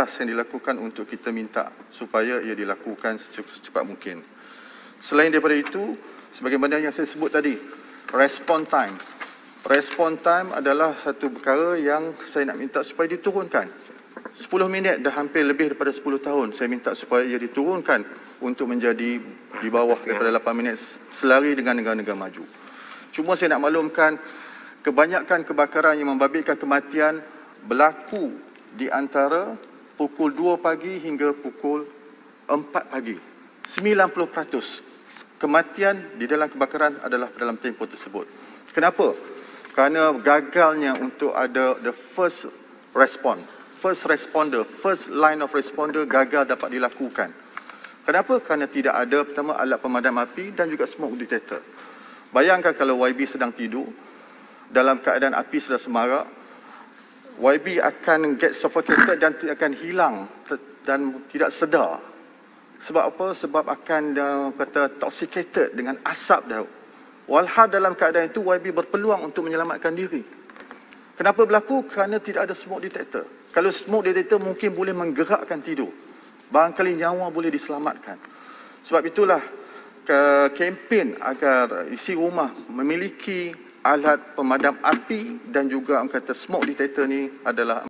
atas yang dilakukan untuk kita minta supaya ia dilakukan secepat mungkin. Selain daripada itu, sebagaimana yang saya sebut tadi, respon time. Respon time adalah satu perkara yang saya nak minta supaya diturunkan. 10 minit dah hampir lebih daripada 10 tahun saya minta supaya ia diturunkan untuk menjadi di bawah daripada 8 minit selari dengan negara-negara maju. Cuma saya nak maklumkan kebanyakan kebakaran yang membabitkan kematian berlaku di antara pukul 2 pagi hingga pukul 4 pagi. 90% kematian di dalam kebakaran adalah dalam tempoh tersebut. Kenapa? Kerana gagalnya untuk ada the first response first responder, first line of responder gagal dapat dilakukan. Kenapa? Kerana tidak ada pertama alat pemadam api dan juga smoke detector. Bayangkan kalau YB sedang tidur dalam keadaan api sudah semarak, YB akan get suffocated dan akan hilang dan tidak sedar. Sebab apa? Sebab akan uh, kata toxicated dengan asap dah. Walhal dalam keadaan itu YB berpeluang untuk menyelamatkan diri. Kenapa berlaku? Kerana tidak ada smoke detector. Kalau smoke detector mungkin boleh menggerakkan tidur. Barangkali nyawa boleh diselamatkan. Sebab itulah ke kempen agar isi rumah memiliki alat pemadam api dan juga kata smoke detector ni adalah